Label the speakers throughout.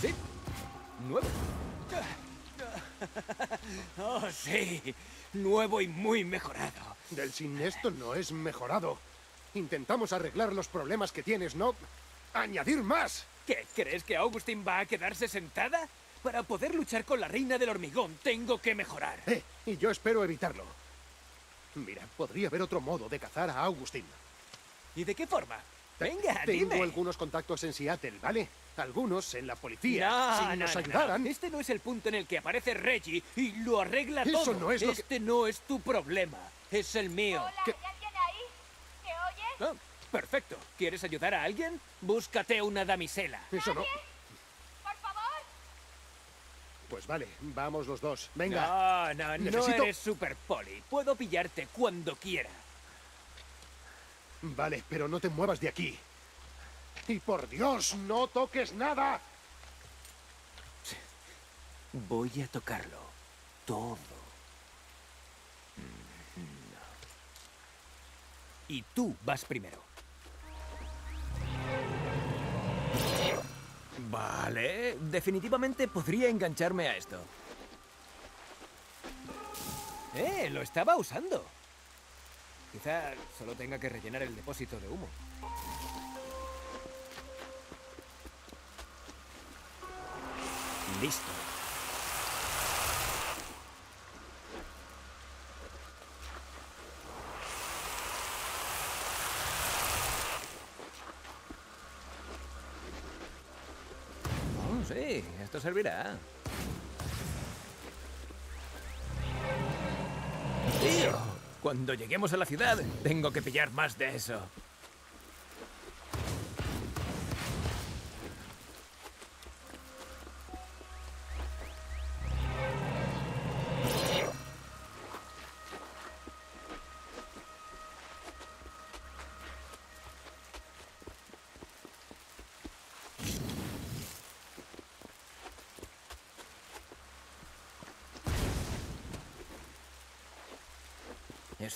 Speaker 1: Sí. Nuevo. Oh, sí. Nuevo y muy mejorado.
Speaker 2: Del sin esto no es mejorado. Intentamos arreglar los problemas que tienes, no añadir más.
Speaker 1: ¿Qué? ¿Crees que Augustin va a quedarse sentada? Para poder luchar con la reina del hormigón, tengo que mejorar.
Speaker 2: Eh, y yo espero evitarlo. Mira, podría haber otro modo de cazar a Augustin.
Speaker 1: ¿Y de qué forma? Venga,
Speaker 2: Tengo
Speaker 1: dime.
Speaker 2: algunos contactos en Seattle, ¿vale? Algunos en la policía.
Speaker 1: No,
Speaker 2: si
Speaker 1: no,
Speaker 2: nos
Speaker 1: no,
Speaker 2: ayudaran...
Speaker 1: no. Este no es el punto en el que aparece Reggie y lo arregla
Speaker 2: Eso
Speaker 1: todo.
Speaker 2: no es lo que-
Speaker 1: Este no es tu problema. Es el mío.
Speaker 3: Hola,
Speaker 2: ¿Qué?
Speaker 3: ¿hay alguien ahí? ¿Me oyes?
Speaker 1: Ah, perfecto. ¿Quieres ayudar a alguien? Búscate una damisela.
Speaker 2: Eso no.
Speaker 3: Por favor.
Speaker 2: Pues vale, vamos los dos. Venga.
Speaker 1: No, no, no
Speaker 2: Necesito-
Speaker 1: eres super poli. Puedo pillarte cuando quiera.
Speaker 2: Vale, pero no te muevas de aquí. Y por Dios, no toques nada.
Speaker 1: Voy a tocarlo. Todo. Y tú vas primero. Vale, definitivamente podría engancharme a esto. ¡Eh! Lo estaba usando. Quizá solo tenga que rellenar el depósito de humo. Listo. Oh, sí, esto servirá. Cuando lleguemos a la ciudad, tengo que pillar más de eso.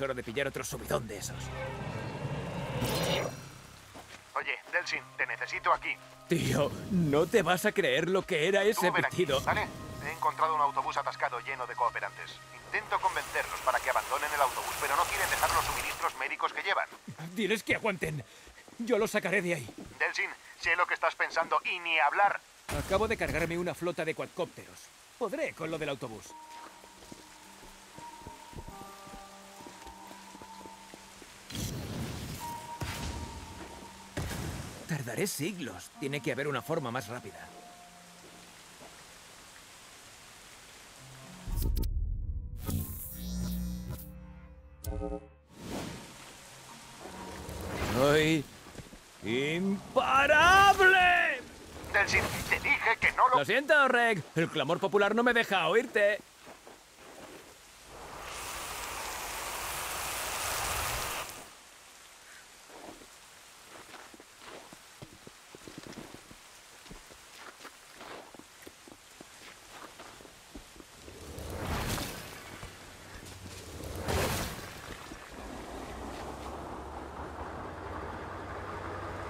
Speaker 1: Hora de pillar otro subidón de esos.
Speaker 2: Oye, Delsin, te necesito aquí.
Speaker 1: Tío, no te vas a creer lo que era ese
Speaker 2: Tú ven aquí,
Speaker 1: pitido.
Speaker 2: ¿vale? He encontrado un autobús atascado lleno de cooperantes. Intento convencerlos para que abandonen el autobús, pero no quieren dejar los suministros médicos que llevan.
Speaker 1: Diles que aguanten. Yo los sacaré de ahí.
Speaker 2: Delsin, sé lo que estás pensando y ni hablar.
Speaker 1: Acabo de cargarme una flota de cuadcópteros. Podré con lo del autobús. Tardaré siglos. Tiene que haber una forma más rápida. ¡Soy imparable!
Speaker 2: Delsin, te dije que no lo...
Speaker 1: Lo siento, Reg. El clamor popular no me deja oírte.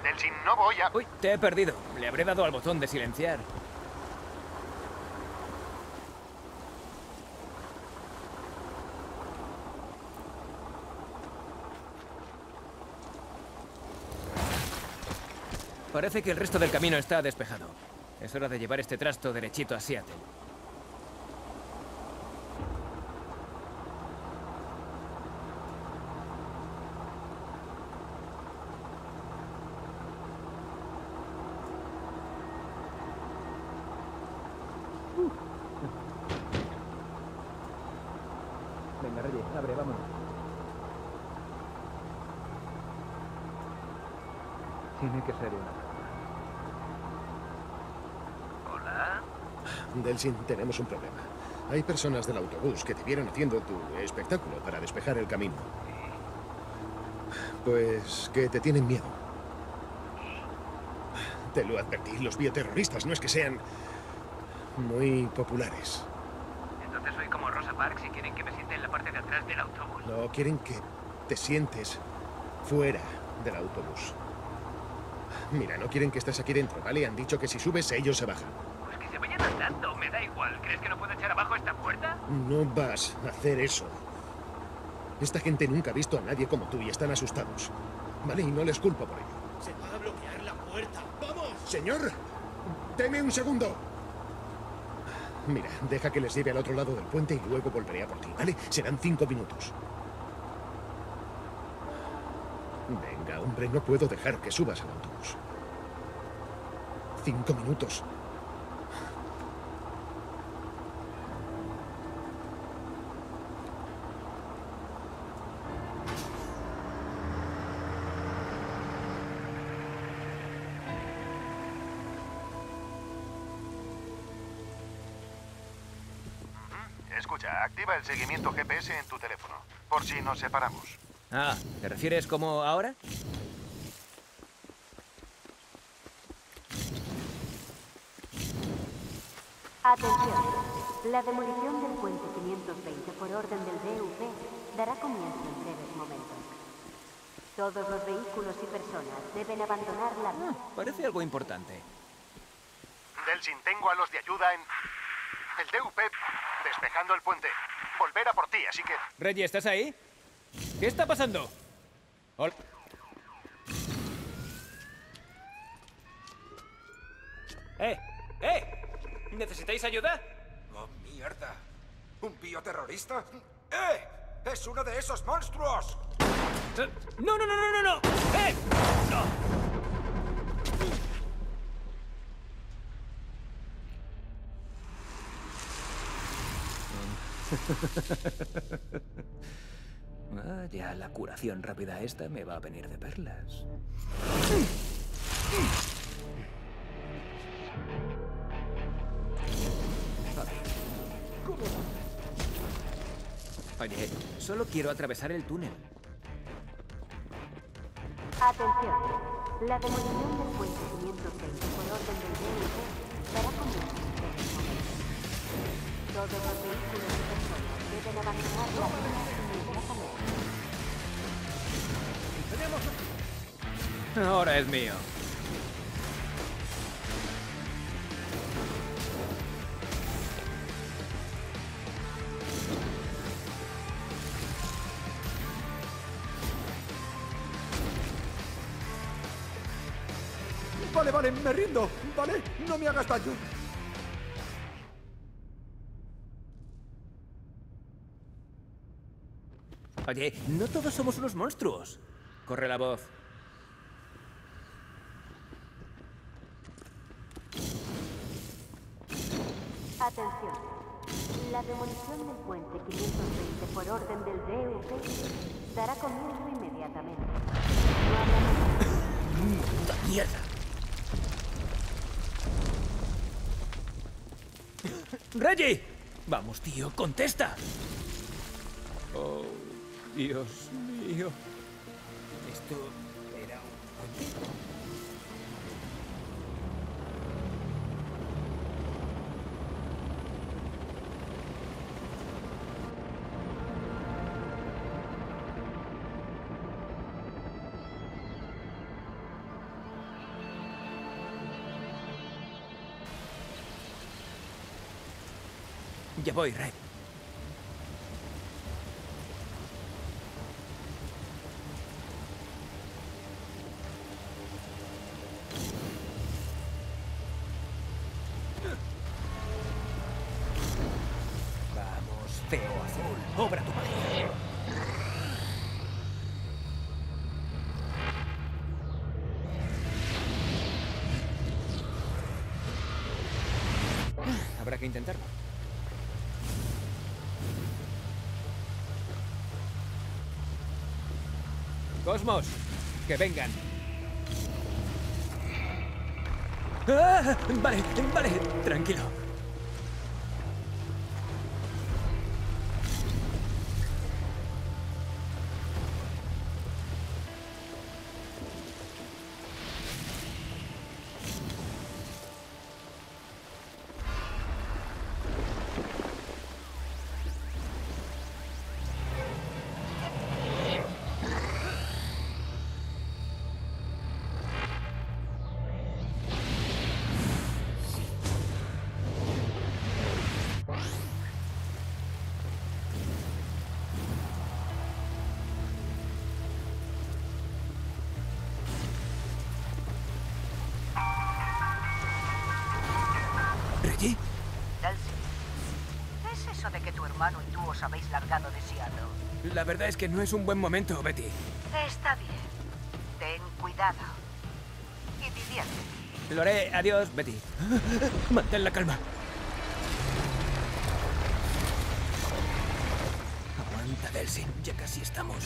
Speaker 2: Delsin, no
Speaker 1: Uy, te he perdido. Le habré dado al botón de silenciar. Parece que el resto del camino está despejado. Es hora de llevar este trasto derechito a Seattle. Tiene que ser una.
Speaker 2: Delsin, tenemos un problema. Hay personas del autobús que te vieron haciendo tu espectáculo para despejar el camino. Pues que te tienen miedo. Te lo advertí, los bioterroristas no es que sean muy populares.
Speaker 4: Entonces soy como Rosa Parks y quieren que me siente en la parte de atrás del autobús.
Speaker 2: No quieren que te sientes fuera del autobús.
Speaker 5: Mira, no quieren que estés aquí dentro, ¿vale? Han dicho que si subes, ellos se bajan.
Speaker 4: Pues que se vayan andando, me da igual. ¿Crees que no puedo echar abajo esta puerta?
Speaker 5: No vas a hacer eso. Esta gente nunca ha visto a nadie como tú y están asustados. ¿Vale? Y no les culpo por ello.
Speaker 6: Se va a bloquear la puerta. ¡Vamos!
Speaker 5: Señor, deme un segundo. Mira, deja que les lleve al otro lado del puente y luego volveré a por ti, ¿vale? Serán cinco minutos. Venga, hombre, no puedo dejar que subas al autobús. Cinco minutos.
Speaker 2: Escucha, activa el seguimiento GPS en tu teléfono, por si nos separamos.
Speaker 1: Ah, ¿te refieres como ahora?
Speaker 7: Atención. La demolición del puente 520 por orden del DUP dará comienzo en breves momentos. Todos los vehículos y personas deben abandonar la...
Speaker 1: Ah, parece algo importante.
Speaker 2: Delsin, tengo a los de ayuda en... El DUP despejando el puente. Volver a por ti, así que...
Speaker 1: Reggie, ¿estás ahí? ¿Qué está pasando? Hol- ¡Eh! ¡Eh! ¿Necesitáis ayuda?
Speaker 8: ¡Oh, mierda! ¿Un bioterrorista? ¡Eh! ¡Es uno de esos monstruos!
Speaker 1: Eh, ¡No, no, no, no, no! no! ¡Eh! ¡No! Vaya, la curación rápida esta me va a venir de perlas. Oye, solo quiero atravesar el túnel.
Speaker 7: Atención. La demolición del puente 520 por orden del DUP dará comienzo en breves momentos. Todos los vehículos y personas deben abandonar la zona
Speaker 1: Ahora es mío.
Speaker 8: Vale, vale, me rindo. Vale, no me hagas daño.
Speaker 1: Oye, no todos somos unos monstruos. Corre la voz.
Speaker 7: Atención. La demolición del puente 520 por orden del DUP dará comienzo inmediatamente. No habrá más
Speaker 1: ¡Puta mierda! ¡Reggie! Vamos, tío, contesta. Oh, Dios mío. Esto era. Ya voy, Red. Intentarlo. Cosmos, que vengan. ¡Ah! Vale, vale, tranquilo. Verdad es que no es un buen momento, Betty.
Speaker 9: Está bien. Ten cuidado. Y diviértete.
Speaker 1: Lo haré. Adiós, Betty. Mantén la calma. Aguanta, Delsin. Ya casi estamos.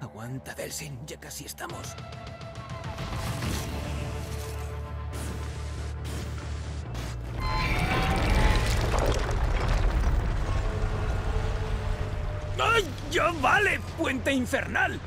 Speaker 1: Aguanta, Delsin. Ya casi estamos. ¡Ya vale! ¡Puente infernal!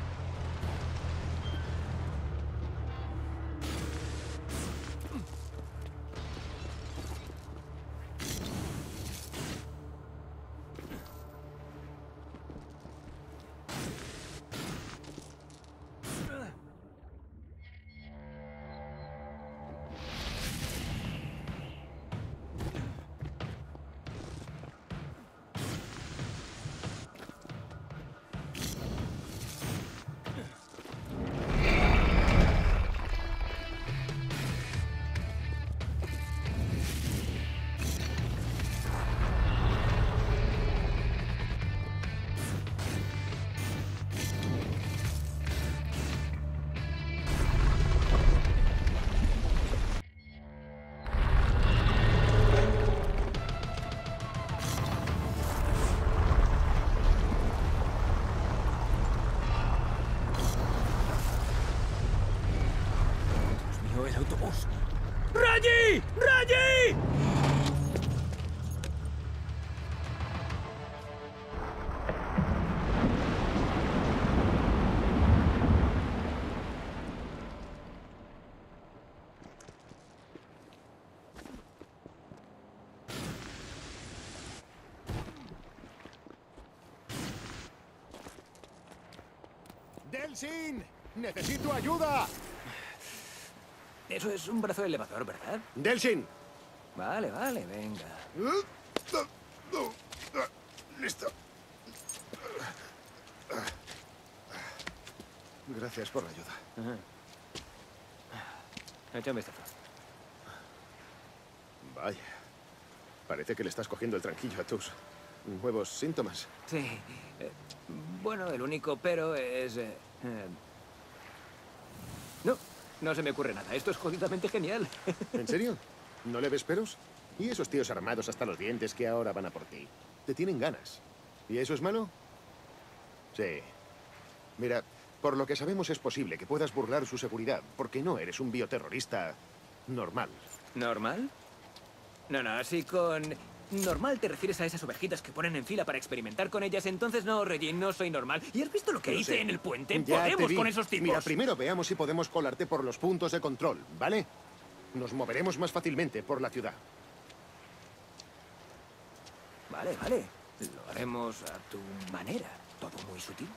Speaker 2: ¡Delsin! ¡Necesito ayuda!
Speaker 1: Eso es un brazo elevador, ¿verdad?
Speaker 2: ¡Delsin!
Speaker 1: Vale, vale, venga.
Speaker 2: Listo. Gracias por la ayuda.
Speaker 1: Echa un vistazo.
Speaker 2: Vaya. Parece que le estás cogiendo el tranquillo a tus nuevos síntomas.
Speaker 1: Sí. eh, bueno, el único pero es... eh, eh, No, no se me ocurre nada. Esto es jodidamente genial.
Speaker 2: ¿En serio? ¿No le ves peros? ¿Y esos tíos armados hasta los dientes que ahora van a por ti? Te tienen ganas. ¿Y eso es malo? Sí. Mira, por lo que sabemos es posible que puedas burlar su seguridad, porque no eres un bioterrorista normal.
Speaker 1: ¿Normal? No, no, si con... Normal te refieres a esas ovejitas que ponen en fila para experimentar con ellas, entonces no, Reggie, no soy normal. ¿Y has visto lo que hice
Speaker 2: sé.
Speaker 1: en el puente?
Speaker 2: Ya
Speaker 1: Podemos con esos tipos.
Speaker 2: Mira, primero veamos si podemos colarte por los puntos de control, ¿vale? Nos moveremos más fácilmente por la ciudad.
Speaker 1: Vale, vale. Lo haremos a tu manera. Todo muy sutil.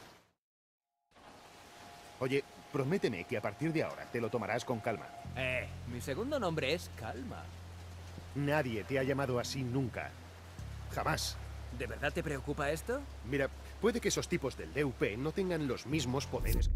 Speaker 2: Oye, prométeme que a partir de ahora te lo tomarás con calma.
Speaker 1: Eh, mi segundo nombre es Calma.
Speaker 2: Nadie te ha llamado así nunca. Jamás.
Speaker 1: ¿De verdad te preocupa esto?
Speaker 2: Mira, puede que esos tipos del DUP no tengan los mismos poderes.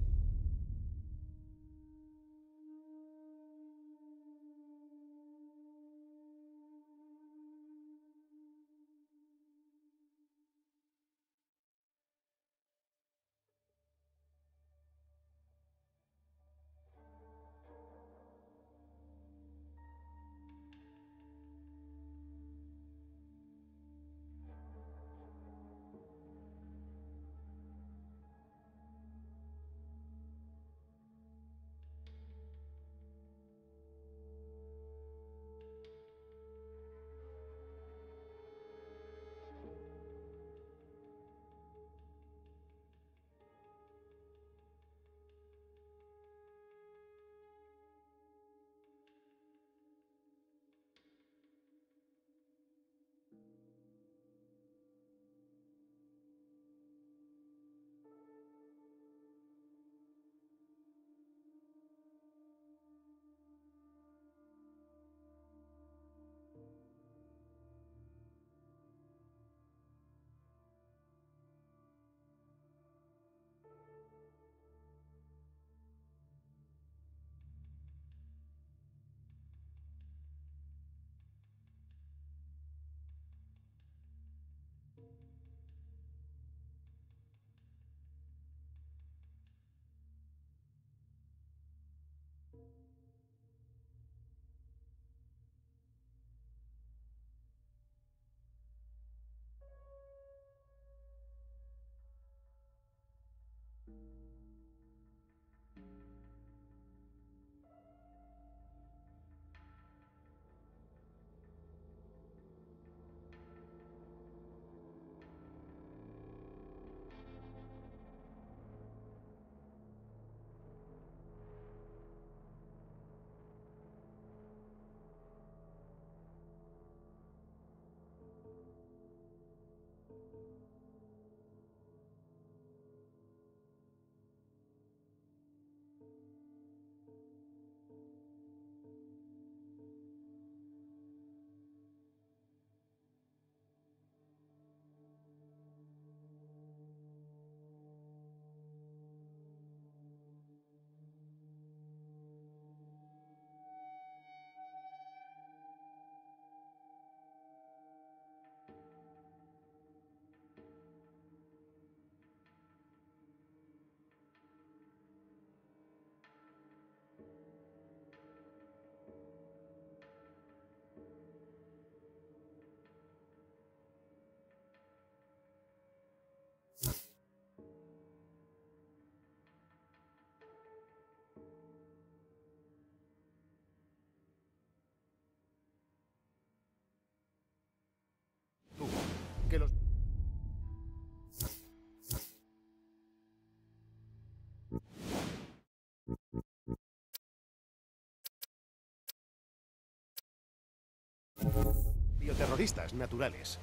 Speaker 2: Terroristas naturales.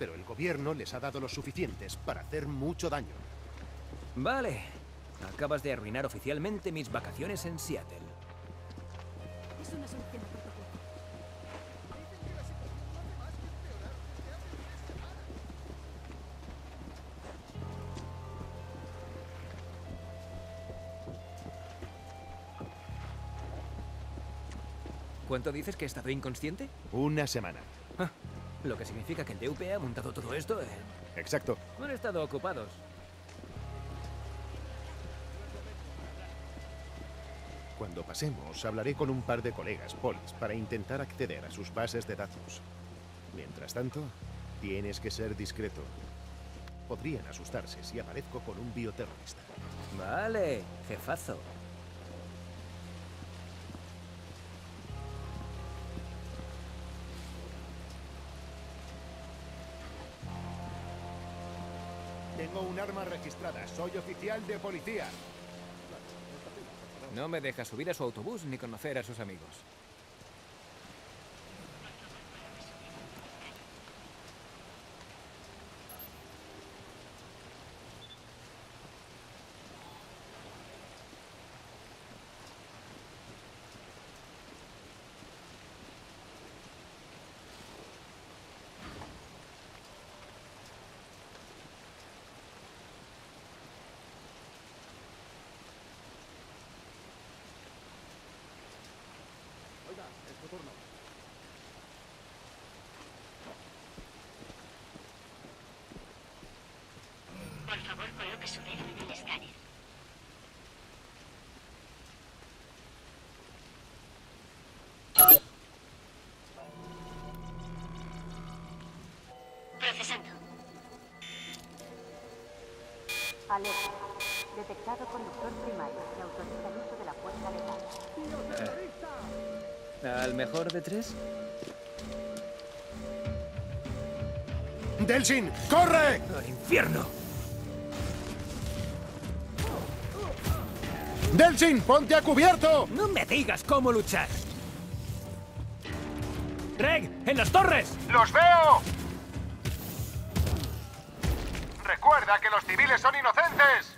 Speaker 2: Pero el gobierno les ha dado los suficientes para hacer mucho daño.
Speaker 1: Vale. Acabas de arruinar oficialmente mis vacaciones en Seattle.
Speaker 8: Es una solución.
Speaker 1: ¿Cuánto dices que he estado inconsciente?
Speaker 2: Una semana.
Speaker 1: Lo que significa que el DUP ha montado todo esto. eh.
Speaker 2: Exacto.
Speaker 1: Han estado ocupados.
Speaker 2: Cuando pasemos, hablaré con un par de colegas polis para intentar acceder a sus bases de datos. Mientras tanto, tienes que ser discreto. Podrían asustarse si aparezco con un bioterrorista.
Speaker 1: Vale, jefazo.
Speaker 2: Tengo un arma registrada. Soy oficial de policía.
Speaker 1: No me deja subir a su autobús ni conocer a sus amigos.
Speaker 10: Dedo en el escáner. Procesando.
Speaker 7: Alerta. Detectado conductor primario. Se autoriza el uso de la fuerza letal.
Speaker 1: ¿Al mejor de tres?
Speaker 2: ¡Delsin! ¡Corre!
Speaker 1: ¡Al infierno!
Speaker 2: ¡Delsin! ¡Ponte a cubierto!
Speaker 1: ¡No me digas cómo luchar! ¡Reg! ¡En las torres!
Speaker 11: ¡Los veo! Recuerda que los civiles son inocentes.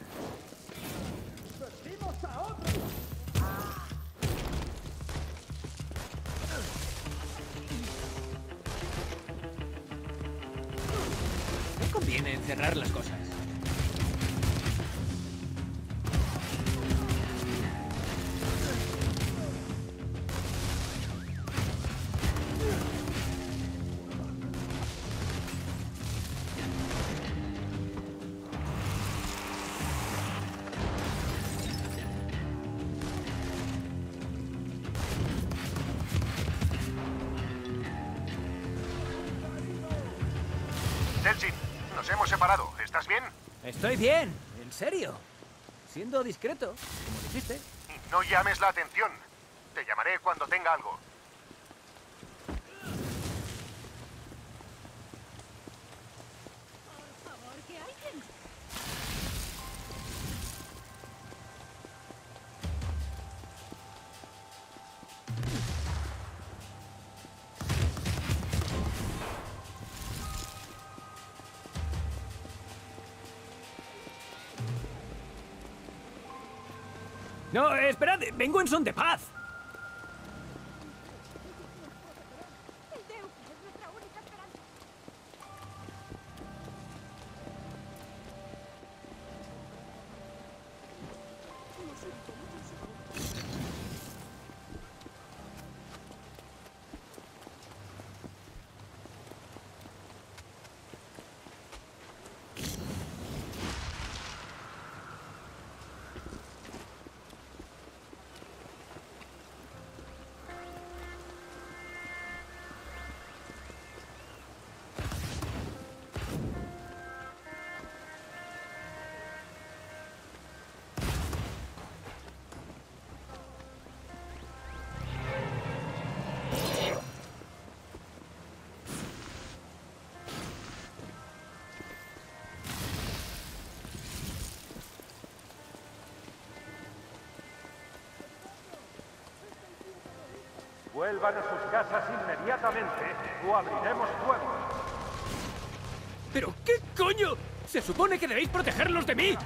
Speaker 11: Delsin, nos hemos separado. ¿Estás bien?
Speaker 1: Estoy bien, en serio. Siendo discreto, como dijiste.
Speaker 11: No llames la atención. Te llamaré cuando tenga algo.
Speaker 1: Esperad, vengo en son de paz.
Speaker 12: Vuelvan a sus casas inmediatamente o abriremos fuego.
Speaker 1: ¿Pero qué coño? Se supone que debéis protegerlos de mí.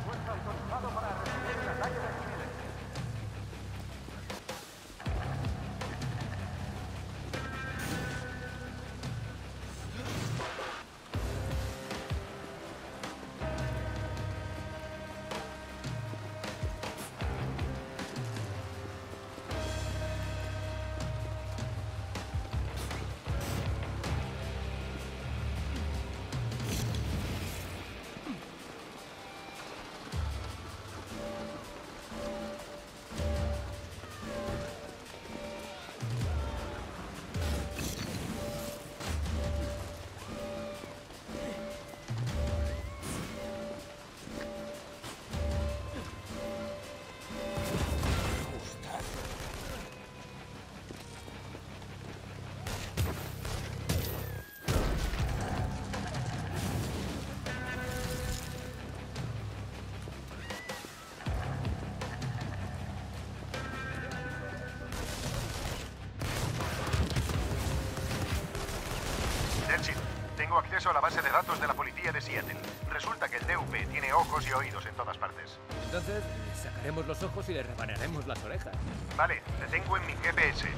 Speaker 2: Tengo acceso a la base de datos de la policía de Seattle. Resulta que el DUP tiene ojos y oídos en todas partes.
Speaker 1: Entonces, sacaremos los ojos y le rebanaremos las orejas.
Speaker 2: Vale, te tengo en mi GPS.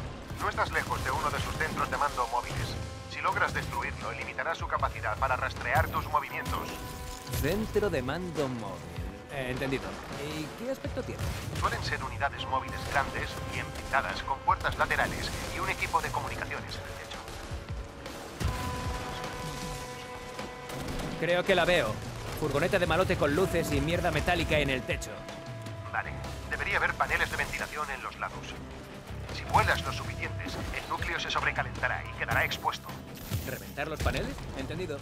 Speaker 2: No estás lejos de uno de sus centros de mando móviles. Si logras destruirlo, limitarás su capacidad para rastrear tus movimientos.
Speaker 1: Centro de mando móvil. Eh, entendido. ¿Y qué aspecto tiene?
Speaker 2: Suelen ser unidades móviles grandes, bien pintadas, con puertas laterales y un equipo
Speaker 1: Creo que la veo. Furgoneta de malote con luces y mierda metálica en el techo.
Speaker 2: Vale, debería haber paneles de ventilación en los lados. Si vuelas lo suficientes, el núcleo se sobrecalentará y quedará expuesto.
Speaker 1: ¿Reventar los paneles? Entendido.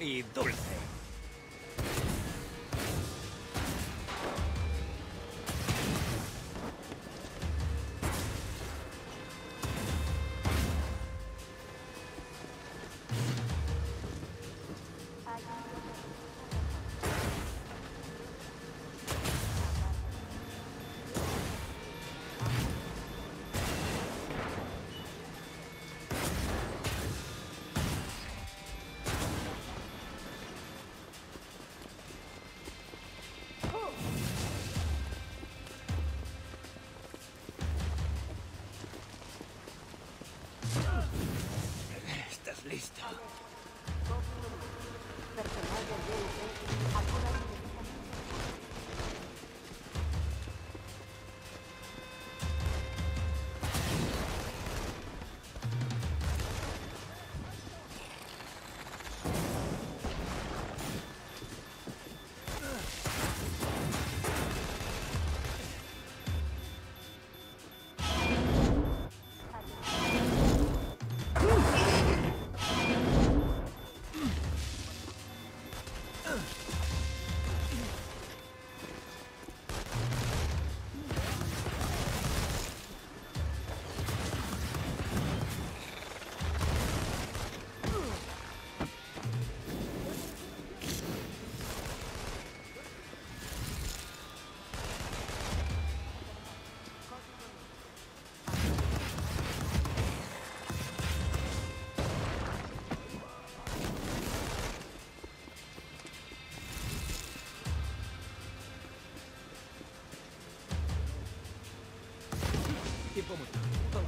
Speaker 1: Y dulce. Listo. Personal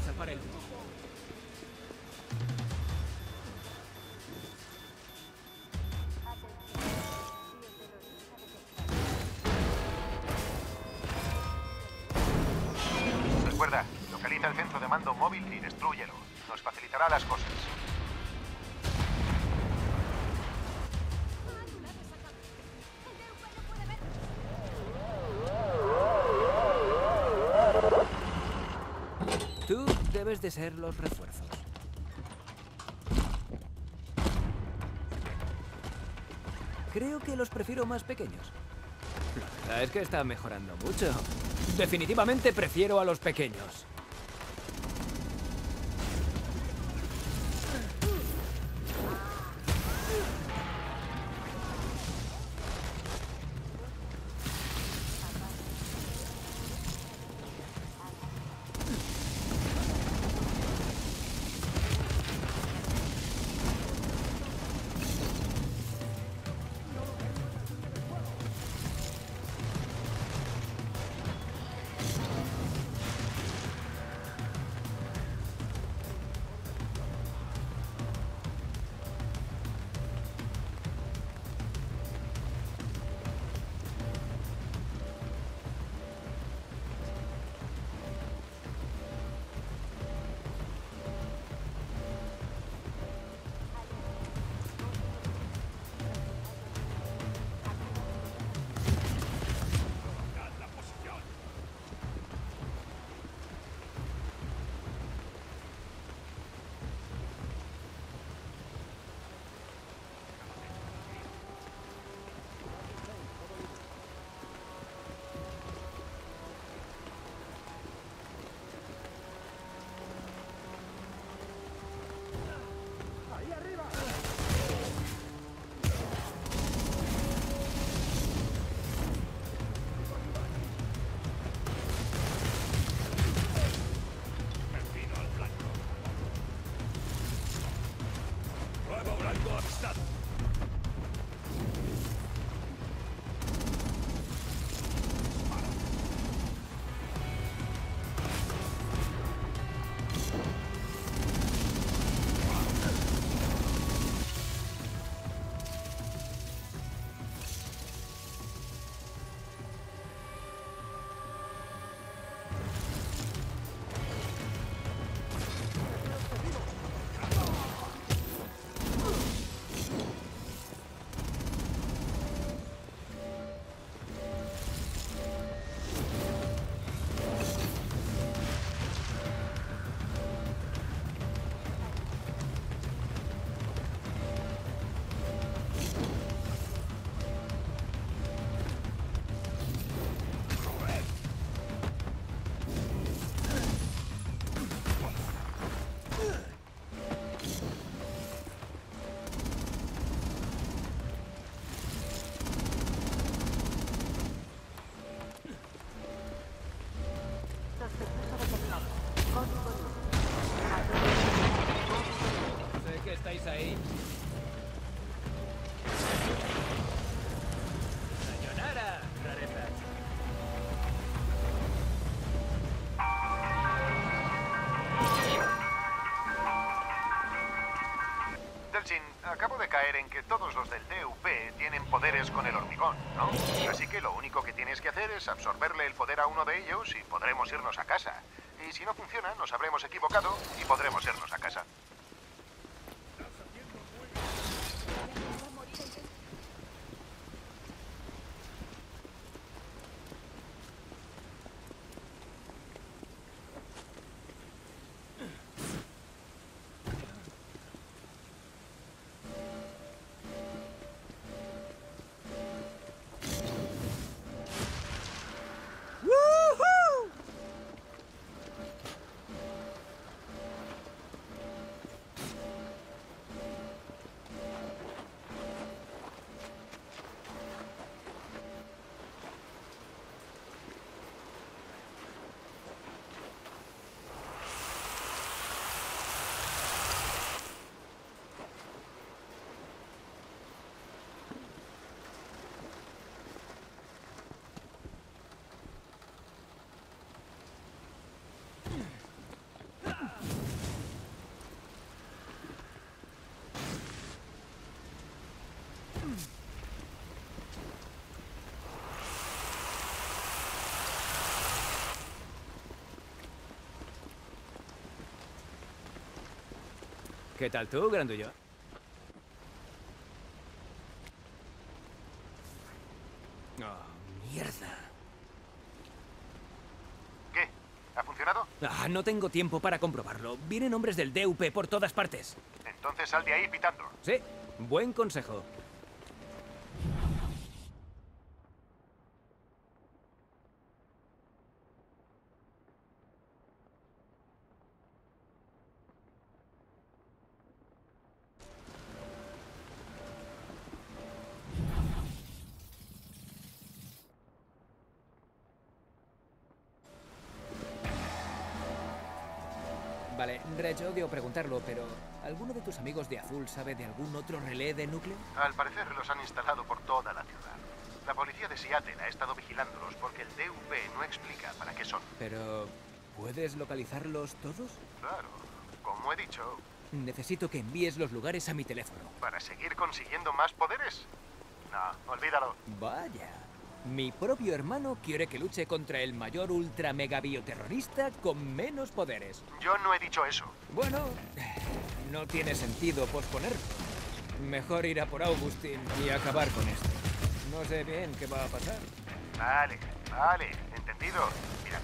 Speaker 1: El...
Speaker 2: Recuerda, localiza el centro de mando móvil y destrúyelo. Nos facilitará las cosas.
Speaker 1: Debes de ser los refuerzos. Creo que los prefiero más pequeños. La verdad es que está mejorando mucho. Definitivamente prefiero a los pequeños.
Speaker 2: De caer en que todos los del DUP tienen poderes con el hormigón, ¿no? Así que lo único que tienes que hacer es absorberle el poder a uno de ellos y podremos irnos a casa. Y si no funciona, nos habremos equivocado y
Speaker 1: ¿Qué tal tú, grandullo? Oh, mierda.
Speaker 2: ¿Qué? ¿Ha funcionado?
Speaker 1: Ah, no tengo tiempo para comprobarlo. Vienen hombres del DUP por todas partes.
Speaker 2: Entonces sal de ahí pitando.
Speaker 1: Sí, buen consejo. Reg, odio preguntarlo, pero ¿alguno de tus amigos de Azul sabe de algún otro relé de núcleo?
Speaker 2: Al parecer los han instalado por toda la ciudad. La policía de Seattle ha estado vigilándolos porque el DUP no explica para qué son.
Speaker 1: Pero, ¿puedes localizarlos todos?
Speaker 2: Claro, como he dicho,
Speaker 1: Necesito que envíes los lugares a mi teléfono.
Speaker 2: ¿para seguir consiguiendo más poderes? No, olvídalo.
Speaker 1: Vaya. Mi propio hermano quiere que luche contra el mayor ultra mega bioterrorista con menos poderes.
Speaker 2: Yo no he dicho eso.
Speaker 1: Bueno, no tiene sentido posponerlo. Mejor ir a por Augustin y acabar con esto. No sé bien qué va a pasar.
Speaker 2: Vale, vale, entendido. Mira,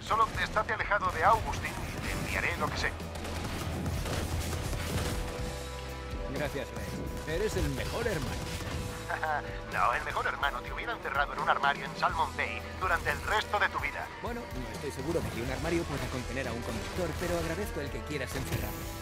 Speaker 2: solo estate alejado de Augustin y te enviaré lo que sé.
Speaker 1: Gracias, Rey. Eres el mejor hermano.
Speaker 2: no, el mejor hermano te hubiera encerrado en un armario en Salmon Bay durante el resto de tu vida.
Speaker 1: Bueno, no estoy seguro de que un armario pueda contener a un conductor, pero agradezco el que quieras encerrarlo.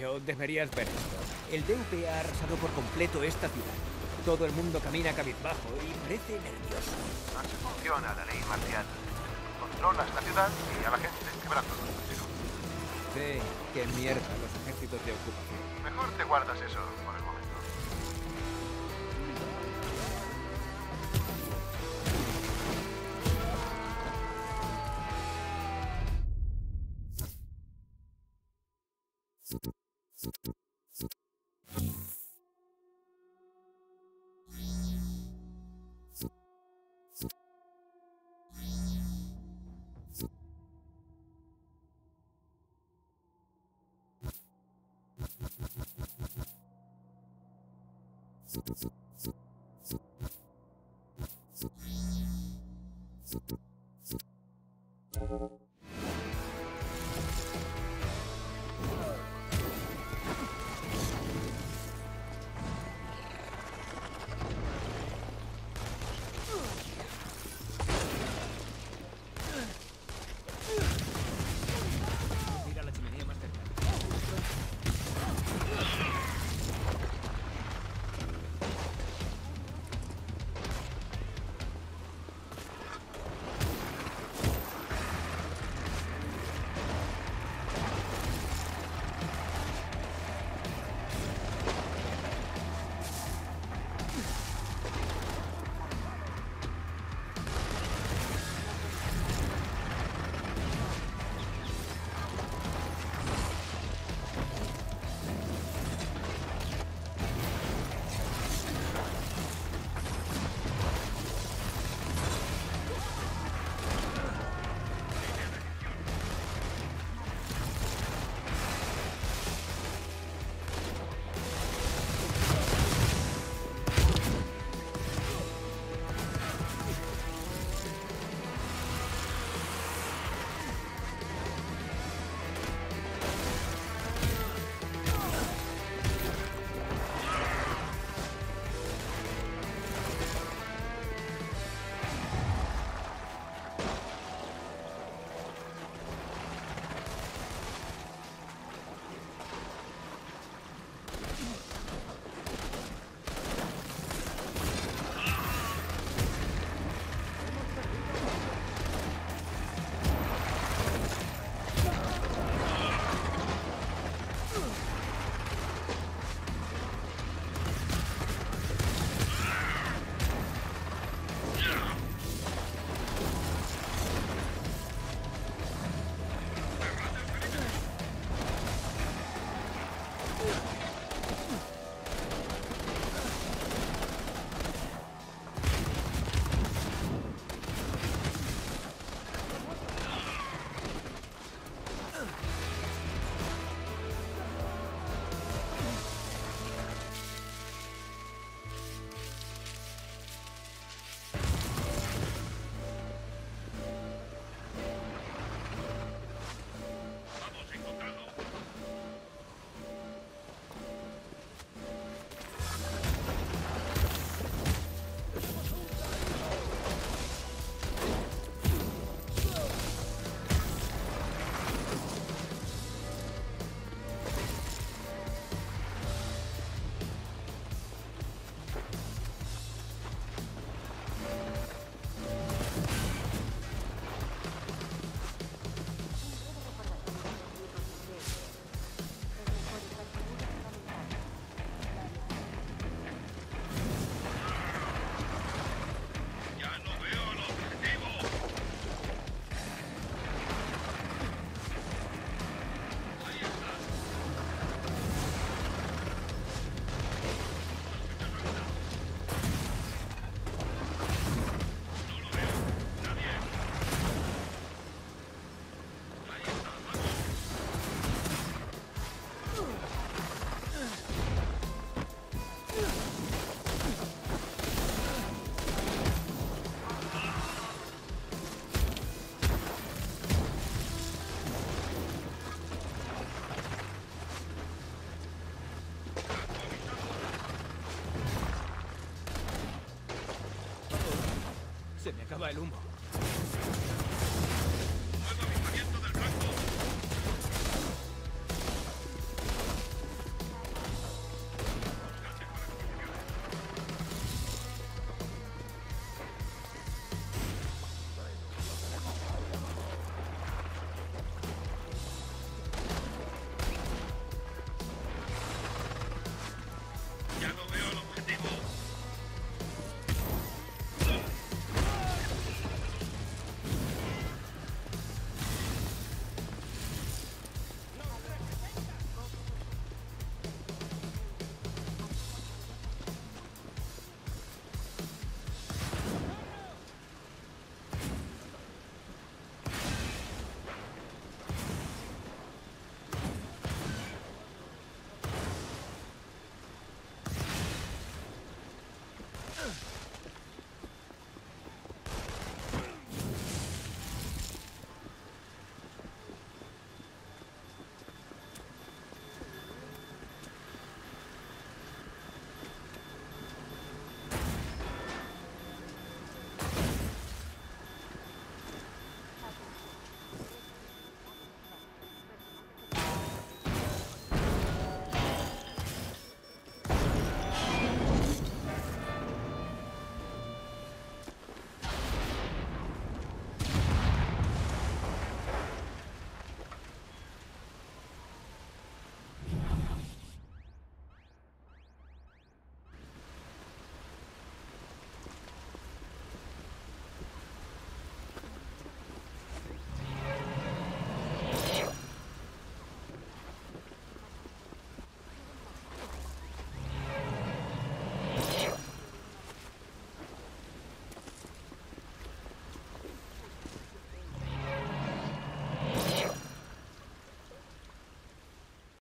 Speaker 1: Tío, deberías ver esto. El DUP ha arrasado por completo esta ciudad. Todo el mundo camina cabizbajo y parece nervioso.
Speaker 2: Así funciona la ley marcial. Controlas la ciudad y a la gente quebrando los testigos.
Speaker 1: Sí, qué mierda los ejércitos de ocupación.
Speaker 2: Mejor te guardas eso por el momento.